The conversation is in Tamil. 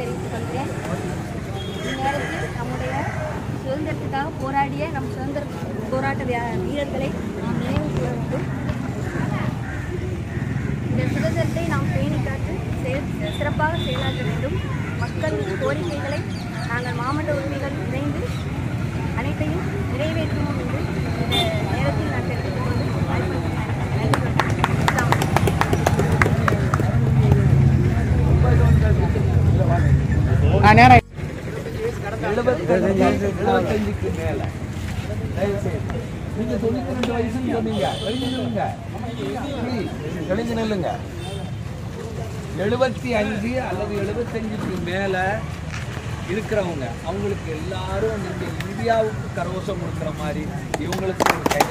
தெரிவித்துக் கொள்கிறேன் இந்நேரத்தில் நம்முடைய சுதந்திரத்துக்காக போராடிய நம் சுதந்திர போராட்ட வீரர்களை நாம் நினைவு கூற வேண்டும். இந்த சுதந்திரத்தை நாம் பேணி காத்து சிறப்பாக செயலாற்ற வேண்டும். மக்களின் கோரிக்கைகளை நாங்கள் மாவட்ட உரிமைகள் இணைந்து எழுபத்தஞ்சுக்கு மேல. நீங்க தொண்ணூத்தி ரெண்டு வயசுன்னு சொன்னீங்க. எழுந்து நில்லுங்க. Please, எழுந்து நில்லுங்க. எழுபத்தி அஞ்சு அல்லது எழுபத்தஞ்சுக்கு மேல இருக்கிறவங்க அவங்களுக்கு எல்லாரும் நீங்க இந்தியாவுக்கு கரவசம் கொடுக்குற மாதிரி இவங்களுக்கு ஒரு கை